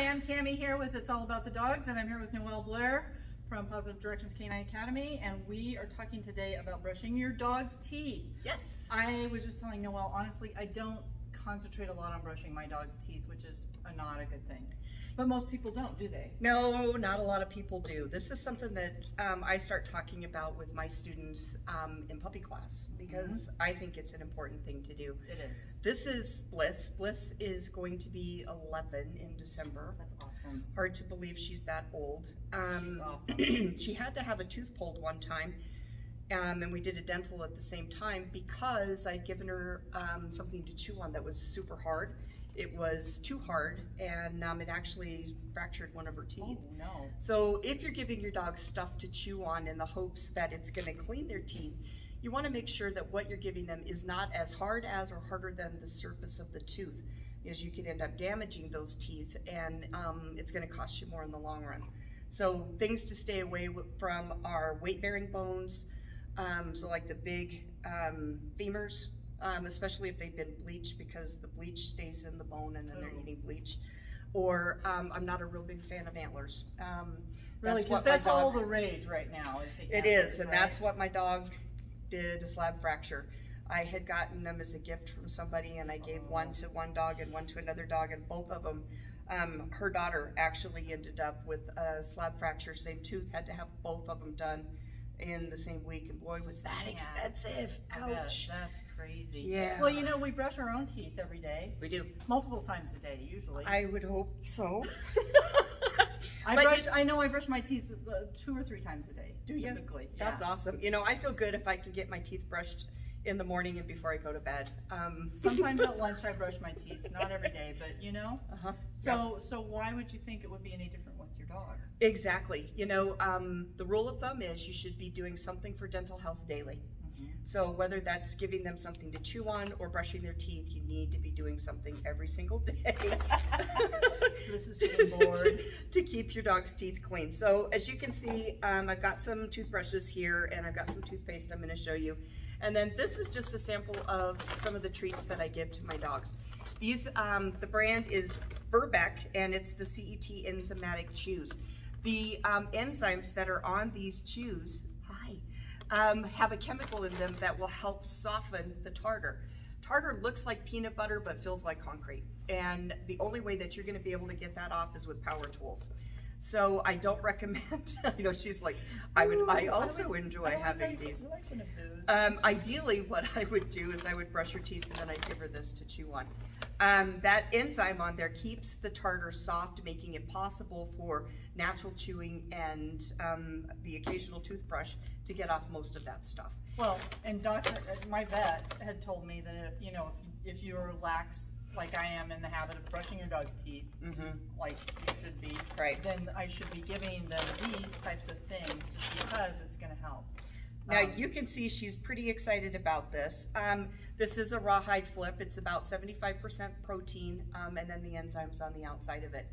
Hi, I'm Tammy here with It's All About the Dogs, and I'm here with Noelle Blair from Pawsitive Directions K9 Academy, and we are talking today about brushing your dog's teeth. Yes. I was just telling Noelle, honestly, I don't concentrate a lot on brushing my dog's teeth, which is not a good thing. But most people don't, do they? No, not a lot of people do. This is something that um, I start talking about with my students um, in puppy class because mm -hmm. I think it's an important thing to do. It is. This is Bliss. Bliss is going to be 11 in December. That's awesome. Hard to believe she's that old. Um, she's awesome. she had to have a tooth pulled one time. Um, and we did a dental at the same time because I'd given her um, something to chew on that was super hard it was too hard and um, it actually fractured one of her teeth. Oh, no. So if you're giving your dog stuff to chew on in the hopes that it's going to clean their teeth, you want to make sure that what you're giving them is not as hard as or harder than the surface of the tooth because you could end up damaging those teeth and um, it's going to cost you more in the long run. So things to stay away from are weight-bearing bones, um, so like the big um, femurs, um, especially if they've been bleached because the bleach stays in the bone and then they're oh. eating bleach. Or um, I'm not a real big fan of antlers. Um, really, because that's, that's all the rage right now. Is it antlers, is, and right? that's what my dog did, a slab fracture. I had gotten them as a gift from somebody, and I gave oh. one to one dog and one to another dog, and both of them, um, her daughter actually ended up with a slab fracture, same tooth, had to have both of them done in the same week, and boy, was that yeah. expensive. Ouch. That's crazy. Yeah. Well, you know, we brush our own teeth every day. We do. Multiple times a day, usually. I would hope so. I but brush. You, I know I brush my teeth uh, two or three times a day. Do you? Typically. That's awesome. You know, I feel good if I can get my teeth brushed in the morning and before I go to bed. Um, Sometimes at lunch I brush my teeth, not every day, but you know. Uh-huh. So yeah. so why would you think it would be any different with your dog? Exactly. You know, um, the rule of thumb is you should be doing something for dental health daily. So whether that's giving them something to chew on or brushing their teeth, you need to be doing something every single day. this is bored. to keep your dog's teeth clean. So as you can see, um, I've got some toothbrushes here and I've got some toothpaste I'm gonna show you. And then this is just a sample of some of the treats that I give to my dogs. These, um, the brand is Virbac, and it's the CET enzymatic chews. The um, enzymes that are on these chews um, have a chemical in them that will help soften the tartar. Tartar looks like peanut butter but feels like concrete. And the only way that you're gonna be able to get that off is with power tools. So I don't recommend, you know, she's like, I would, I also I would, enjoy I having like, these. Like um, ideally, what I would do is I would brush her teeth and then I'd give her this to chew on. Um, that enzyme on there keeps the tartar soft, making it possible for natural chewing and um, the occasional toothbrush to get off most of that stuff. Well, and doctor, uh, my vet had told me that if, you know, if, if you're lax like I am in the habit of brushing your dog's teeth, mm -hmm. like you should be, right. then I should be giving them these types of things just because it's going to help. Now um, you can see she's pretty excited about this. Um, this is a rawhide flip. It's about 75% protein um, and then the enzymes on the outside of it.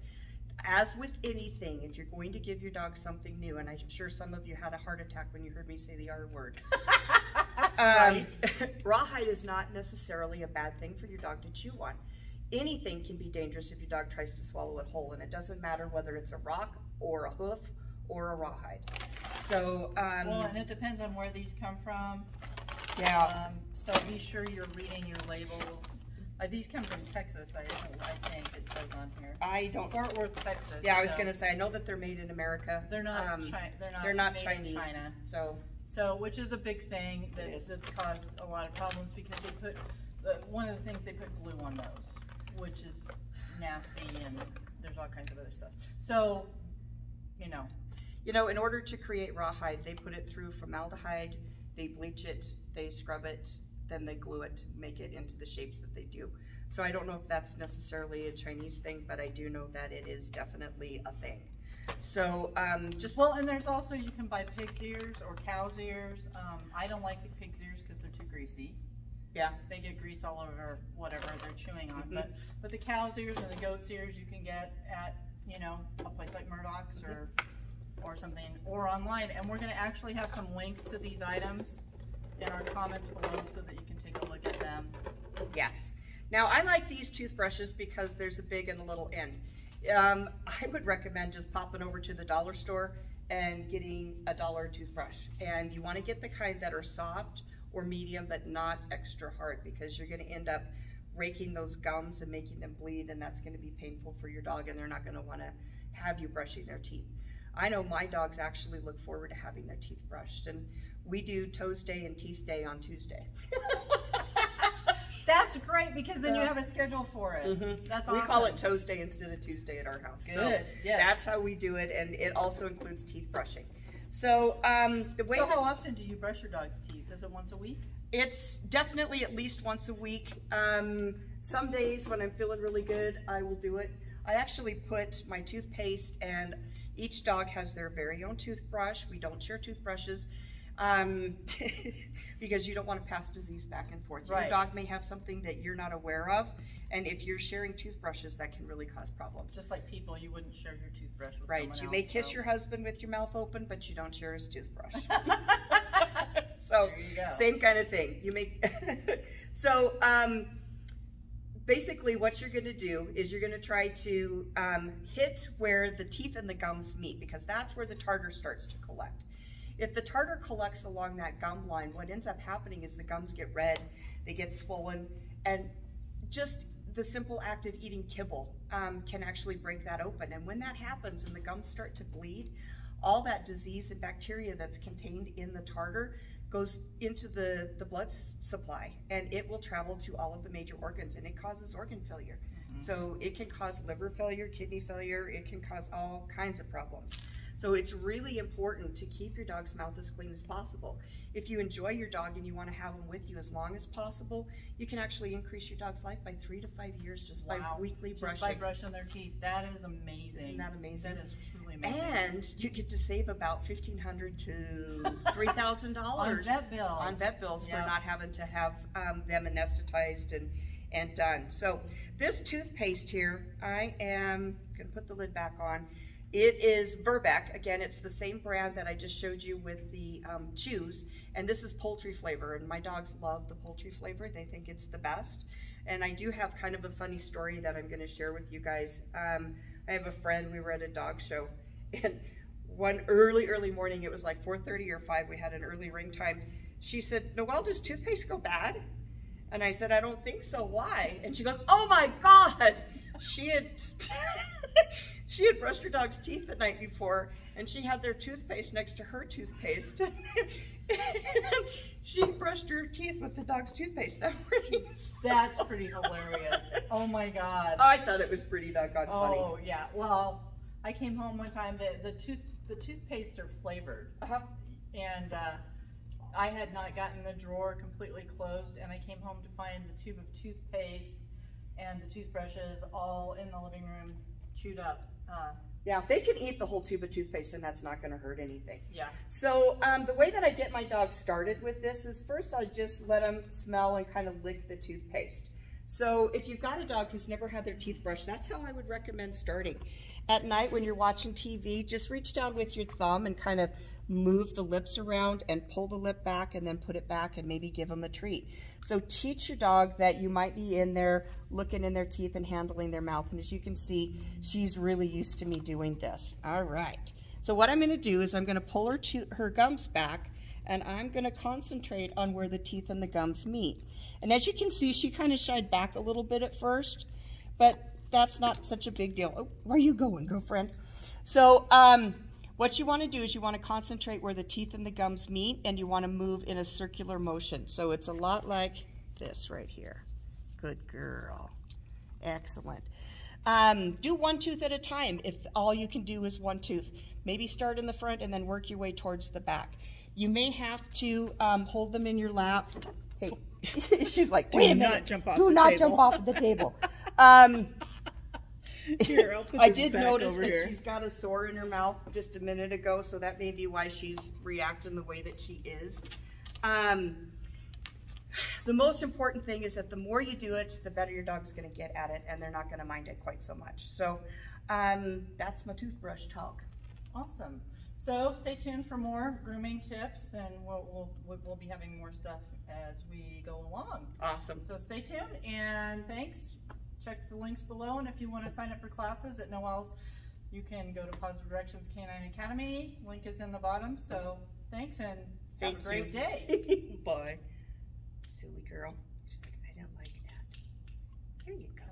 As with anything, if you're going to give your dog something new, and I'm sure some of you had a heart attack when you heard me say the R word. Um, rawhide is not necessarily a bad thing for your dog to chew on. Anything can be dangerous if your dog tries to swallow it whole, and it doesn't matter whether it's a rock or a hoof or a rawhide. So, um, well, and it depends on where these come from. Yeah. Um, so be sure you're reading your labels. Uh, these come from Texas, I, I think it says on here. I don't. Fort Worth, Texas. Yeah, I was so. gonna say I know that they're made in America. They're not. Um, they're not. They're not Chinese. China. So. So, which is a big thing that's that's caused a lot of problems because they put uh, one of the things they put glue on those, which is nasty and there's all kinds of other stuff. So, you know, you know, in order to create rawhide, they put it through formaldehyde, they bleach it, they scrub it, then they glue it to make it into the shapes that they do. So I don't know if that's necessarily a Chinese thing, but I do know that it is definitely a thing. So um, just well, and there's also you can buy pig's ears or cow's ears. Um, I don't like the pig's ears because they're too greasy. Yeah, they get grease all over whatever they're chewing on. Mm -hmm. But but the cow's ears and the goat's ears you can get at you know a place like Murdoch's mm -hmm. or or something, or online. And we're going to actually have some links to these items in our comments below so that you can take a look at them. Yes. Now, I like these toothbrushes because there's a big and a little end. Um, I would recommend just popping over to the dollar store and getting a dollar toothbrush. And you want to get the kind that are soft or medium, but not extra hard because you're going to end up raking those gums and making them bleed, and that's going to be painful for your dog, and they're not going to want to have you brushing their teeth. I know my dogs actually look forward to having their teeth brushed, and we do toes day and teeth day on Tuesday. Because then you have a schedule for it. Mhm. That's We call it toes day instead of Tuesday at our house. So Good, yes. That's how we do it, and it also includes teeth brushing. So um, the way So how often do you brush your dog's teeth? Is it once a week? It's definitely at least once a week. Um, some days when I'm feeling really good, I will do it. I actually put my toothpaste and each dog has their very own toothbrush. We don't share toothbrushes um, because you don't want to pass disease back and forth. Your dog may have something that you're not aware of. And if you're sharing toothbrushes, that can really cause problems. Just like people, you wouldn't share your toothbrush with Right, someone Right. you else. may kiss so- your husband with your mouth open, but you don't share his toothbrush. so There you go. same kind of thing. You make so um, basically what you're going to do is you're going to try to um, hit where the teeth and the gums meet because that's where the tartar starts to collect. If the tartar collects along that gum line, what ends up happening is the gums get red, they get swollen, and just the simple act of eating kibble um, can actually break that open. And when that happens and the gums start to bleed, all that disease and bacteria that's contained in the tartar goes into the, the blood supply and it will travel to all of the major organs and it causes organ failure. So it can cause liver failure, kidney failure, it can cause all kinds of problems. So it's really important to keep your dog's mouth as clean as possible. If you enjoy your dog and you want to have them with you as long as possible, you can actually increase your dog's life by three to five years just by Wow. weekly Just brushing. by brushing their teeth. That is amazing. Isn't that amazing? That is truly amazing. And you get to save about fifteen hundred to three thousand dollars on vet bills. on vet bills for not having to have um, them anesthetized and and done. So this toothpaste here, I am gonna put the lid back on. It is Virbac. Again, it's the same brand that I just showed you with the um, chews, and this is poultry flavor. And my dogs love the poultry flavor; they think it's the best. And I do have kind of a funny story that I'm going to share with you guys. Um, I have a friend. We were at a dog show, and one early, early morning, it was like 4:30 or 5. We had an early ring time. She said, "Noelle, does toothpaste go bad?" And I said, "I don't think so. Why?" And she goes, "Oh my God!" She had she had brushed her dog's teeth the night before, and she had their toothpaste next to her toothpaste. she brushed her teeth with the dog's toothpaste that morning. That's pretty hilarious. Oh my god. I thought it was pretty doggone funny. Oh yeah. Well, I came home one time. The the tooth the toothpastes are flavored, Uh-huh. and uh, I had not gotten the drawer completely closed, and I came home to find the tube of toothpaste and the toothbrushes all in the living room, chewed up. Uh, Yeah, they can eat the whole tube of toothpaste, and that's not going to hurt anything. yeah. So um, the way that I get my dog started with this is first I just let them smell and kind of lick the toothpaste. So if you've got a dog who's never had their teeth brushed, that's how I would recommend starting. At night when you're watching TV, just reach down with your thumb and kind of move the lips around and pull the lip back and then put it back and maybe give them a treat. So teach your dog that you might be in there looking in their teeth and handling their mouth. And as you can see, she's really used to me doing this. All right. So what I'm going to do is I'm going to pull her to her gums back and I'm going to concentrate on where the teeth and the gums meet. And as you can see, she kind of shied back a little bit at first, but that's not such a big deal. Oh, where are you going, girlfriend? So um, what you want to do is you want to concentrate where the teeth and the gums meet and you want to move in a circular motion. So it's a lot like this right here. Good girl. Excellent. Um, do one tooth at a time if all you can do is one tooth. Maybe start in the front and then work your way towards the back. You may have to um, hold them in your lap. Hey, she's like, Do wait a not jump off do the not table." jump off the table. Um, Here, I did notice that here. she's got a sore in her mouth just a minute ago, so that may be why she's reacting the way that she is. Um, the most important thing is that the more you do it, the better your dog's gonna get at it and they're not gonna mind it quite so much. So um, that's my toothbrush talk. Awesome. So stay tuned for more grooming tips and we'll, we'll, we'll be having more stuff as we go along. Awesome. So stay tuned and thanks. Check the links below and if you wanna sign up for classes at Noelle's, you can go to Pawsitive Directions K9 Academy. Link is in the bottom. So thanks and have a great you. day. Bye silly girl. She's like, I don't like that. There you go.